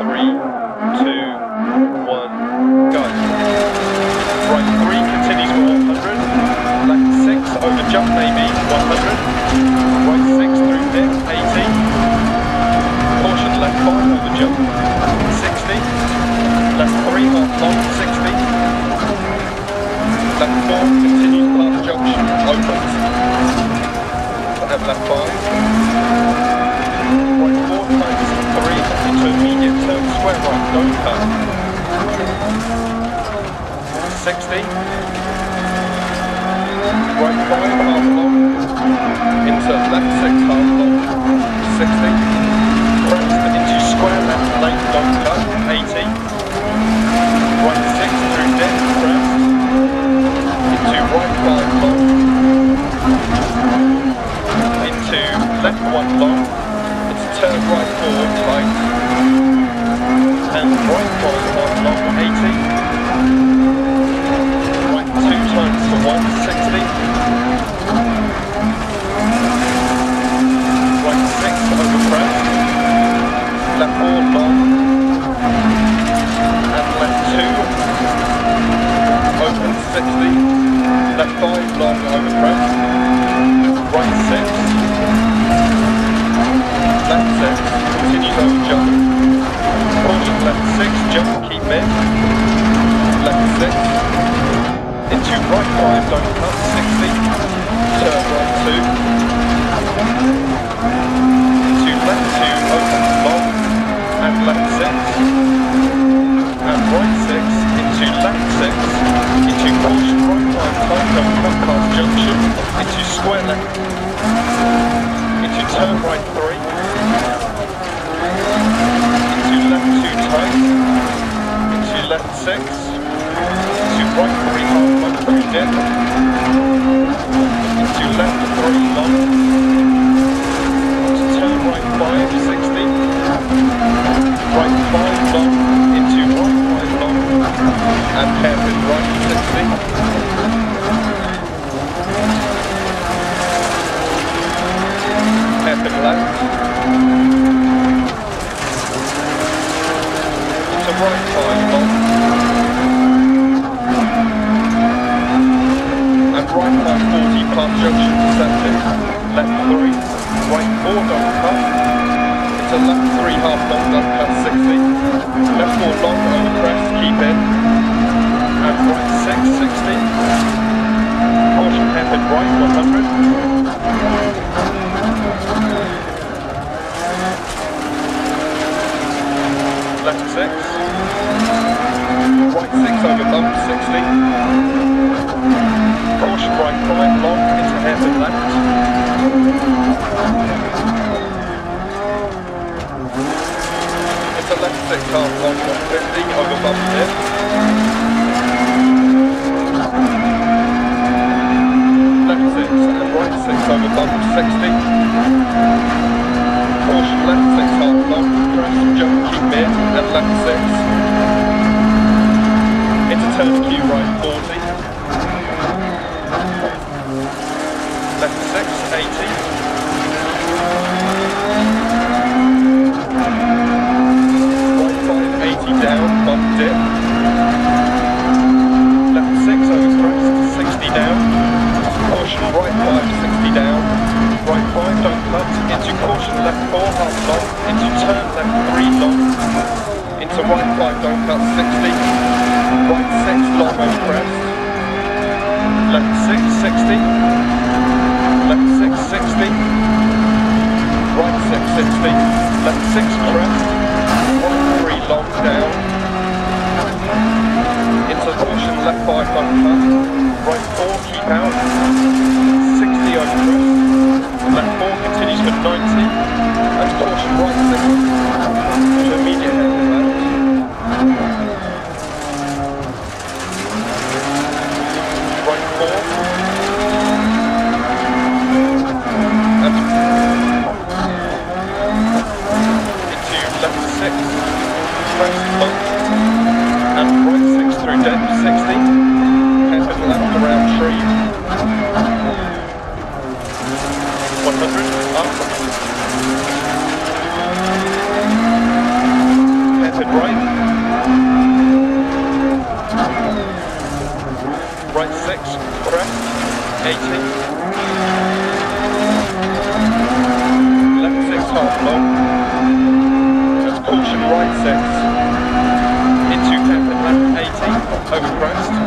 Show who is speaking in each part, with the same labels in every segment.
Speaker 1: three, two, one, go. Right three continues for 100. Left six over jump maybe 100. Right six through dip 80. Caution left five over jump 60. Left three half long 60. Left four continues past junction opens. And left five. Right four times three into a medium turn square right, don't cut. 60. Right five half long. Into left six half long. 60. Crest into square left late don't cut. 80. Right six through dip crest. Into right five long. Into left one long. It's turn right forward tight. And right five one long 80. Right two times to one, 60. Right six over crest. Left four long. And left two. Open 60. Left five long over crest. Right six. Left six. Continues over jump. Caution left six. Jump. Keep mid. Left six into right five, don't cut, 60, turn right two, into left two, open long, and left six, and right six, into left six, into caution right five, long, don't cut past junction, into square left, into turn right three, into left two tight, into left six, into right three half long through dip, into left three long, to turn right five, 60, right five long, into right five long, and hairpin right, 60. Hairpin left. To right long. and right half 40 past junction perception, left 3, right 4 don't cut, into left 3 half long don't cut 60, left 4 long over crest, keep in, and right 6, 60, It's a left-hand car from Building over Bumpton. Dip. Left 6 over crest, 60 down. Caution right 5, 60 down. Right 5, don't cut. Into caution left 4, half long. Into turn left 3, long. Into right 5, don't cut, 60. Right 6, long over. Left 6, 60 left 6, 60, right 6, 60, left 6 crest, left 5 don't cut, right 4 keep out, 60 over crest, left 4 continues for 90, and caution right 6, to immediate left, right 4, Right. Right six, crest, 80. Half long. Caution, right six. Into camp and left eighteen over crest.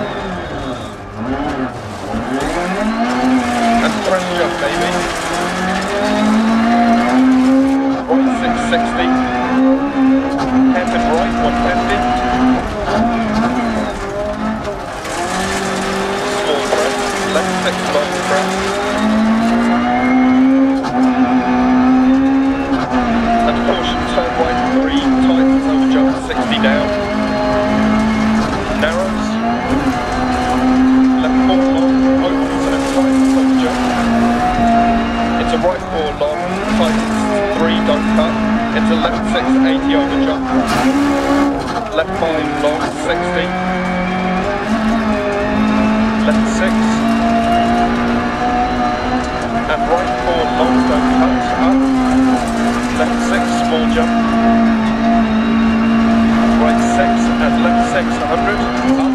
Speaker 1: left holding long, 60. Left 6. And right 4, long stone cuts up. Left 6, small jump. Right 6 and left 6, 100. Up.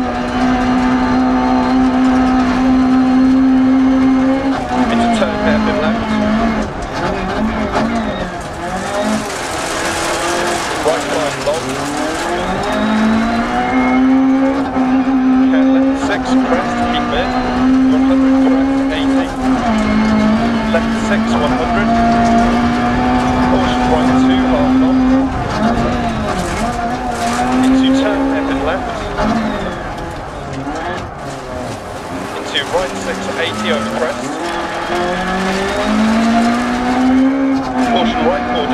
Speaker 1: Into turn there, mid left. Right 5, long.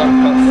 Speaker 1: I've got